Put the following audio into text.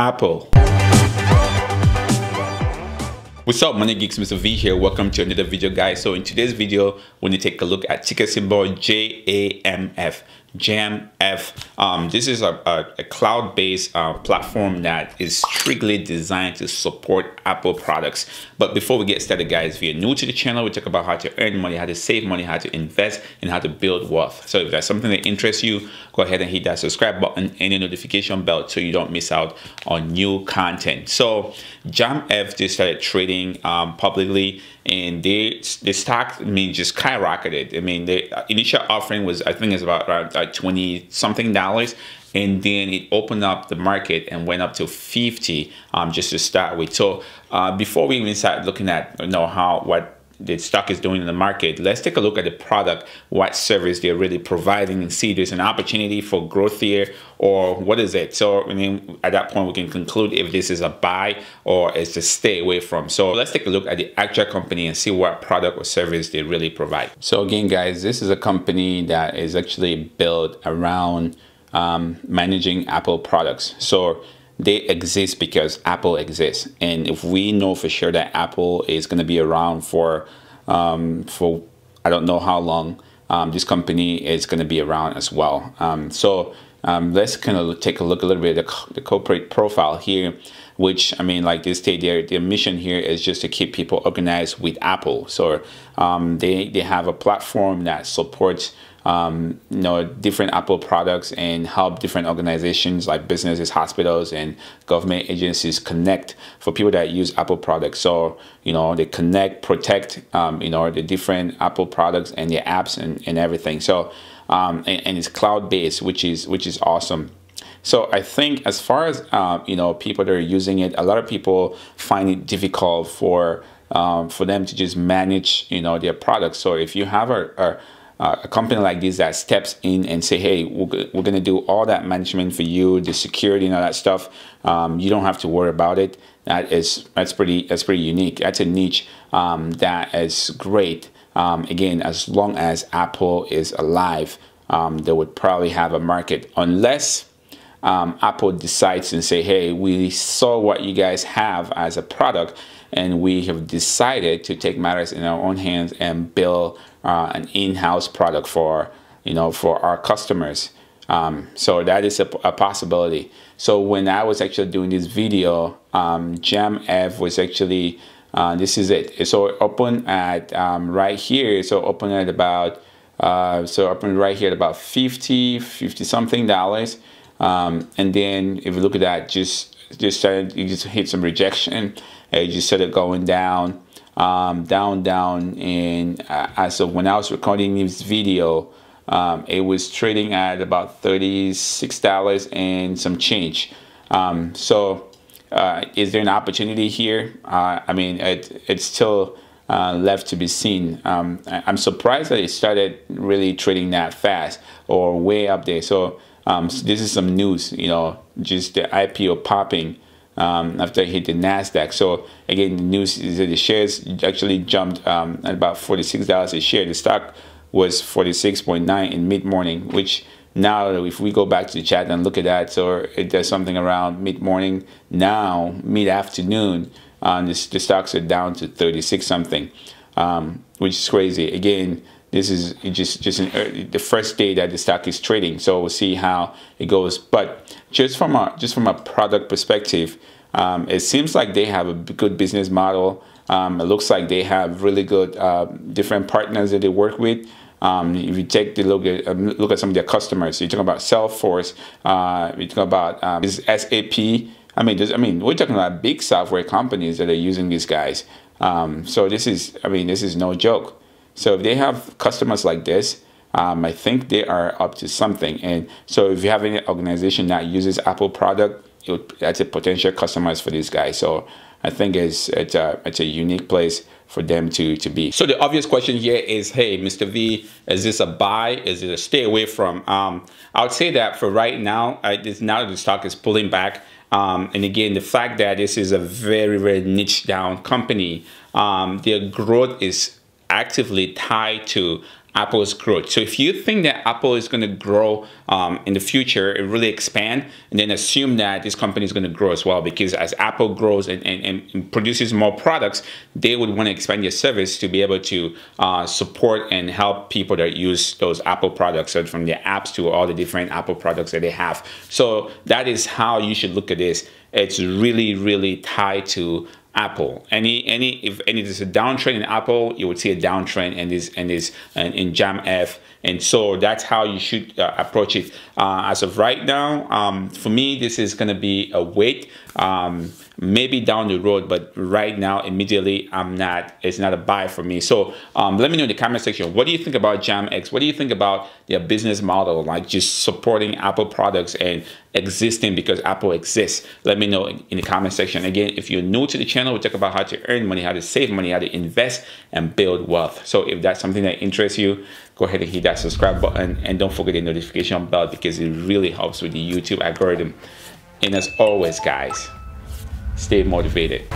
Apple. What's up money geeks Mr. V here welcome to another video guys so in today's video we're going to take a look at ticker symbol JAMF JAMF. Um, this is a, a, a cloud-based uh, platform that is strictly designed to support Apple products. But before we get started, guys, if you're new to the channel, we talk about how to earn money, how to save money, how to invest, and how to build wealth. So if that's something that interests you, go ahead and hit that subscribe button and the notification bell so you don't miss out on new content. So JAMF just started trading um, publicly and they the stock I mean just skyrocketed. I mean the initial offering was I think it's about around like 20 something dollars and then it opened up the market and went up to 50 um, just to start with. So uh, before we even start looking at you know how what the stock is doing in the market, let's take a look at the product, what service they're really providing and see there's an opportunity for growth here or what is it? So I mean, at that point we can conclude if this is a buy or it's to stay away from. So let's take a look at the actual company and see what product or service they really provide. So again, guys, this is a company that is actually built around um, managing Apple products. So they exist because Apple exists. And if we know for sure that Apple is going to be around for, um, for I don't know how long, um, this company is going to be around as well. Um, so um, let's kind of take a look a little bit at the, the corporate profile here, which I mean, like they state, their their mission here is just to keep people organized with Apple. So um, they they have a platform that supports um, you know, different Apple products and help different organizations like businesses, hospitals, and government agencies connect for people that use Apple products. So, you know, they connect, protect, um, you know, the different Apple products and the apps and, and everything. So, um, and, and, it's cloud based, which is which is awesome. So I think as far as uh, you know, people that are using it, a lot of people find it difficult for um, for them to just manage, you know, their products. So if you have a, a uh, a company like this that steps in and say, hey, we're, we're going to do all that management for you, the security and all that stuff. Um, you don't have to worry about it. That is that's pretty that's pretty unique. That's a niche um, that is great. Um, again, as long as Apple is alive, um, they would probably have a market unless um, Apple decides and say, hey, we saw what you guys have as a product and we have decided to take matters in our own hands and build uh, an in-house product for you know for our customers. Um, so that is a, a, possibility. So when I was actually doing this video um, was actually uh, this is it. So open at um, right here. So open at about uh, so open right here at about 50 50 something dollars um, and then if you look at that just just started you just hit some rejection And you just started going down um, down, down. And as of when I was recording this video, um, it was trading at about $36 and some change. Um, so uh, is there an opportunity here? Uh, I mean, it, it's still uh, left to be seen. Um, I'm surprised that it started really trading that fast or way up there. So, um, so this is some news, you know, just the IPO popping um, after it hit the Nasdaq. So again, the news is that the shares actually jumped um, at about $46 a share. The stock was 46.9 in mid morning, which now if we go back to the chat and look at that, so it does something around mid morning. Now mid afternoon, um, the, the stocks are down to 36 something, um, which is crazy. Again, this is just just an, uh, the first day that the stock is trading so we'll see how it goes but just from a just from a product perspective um, it seems like they have a good business model um, it looks like they have really good uh, different partners that they work with um, if you take the look at um, look at some of their customers, you talk about Salesforce, uh, you talk about um, SAP. I mean, I mean, we're talking about big software companies that are using these guys. Um, so this is, I mean, this is no joke. So if they have customers like this, um, I think they are up to something. And so if you have any organization that uses Apple product, that's a potential customers for these guys. So I think it's it's a it's a unique place for them to to be. So the obvious question here is, hey, Mr. V, is this a buy? Is it a stay away from? Um, I would say that for right now, I, this, now the stock is pulling back. Um, and again, the fact that this is a very very niche down company, um, their growth is actively tied to Apple's growth. So if you think that Apple is going to grow um, in the future, it really expand, and then assume that this company is going to grow as well. Because as Apple grows and, and, and produces more products, they would want to expand your service to be able to uh, support and help people that use those Apple products, so from their apps to all the different Apple products that they have. So that is how you should look at this. It's really, really tied to Apple. Any any if any there's a downtrend in Apple, you would see a downtrend in this and this in, JAMF. and so that's how you should uh, approach it. Uh, as of right now, um, for me, this is going to be a wait. Um, maybe down the road, but right now, immediately, I'm not. It's not a buy for me. So um, let me know in the comment section. What do you think about JAMF? What do you think about their business model, like just supporting Apple products and existing because Apple exists? Let me know in, the comment section. Again, if you're new to the channel, we talk about how to earn money, how to save money, how to invest and build wealth. So if that's something that interests you, go ahead and hit that subscribe button and don't forget the notification bell because it really helps with the YouTube algorithm. And as always, guys, stay motivated.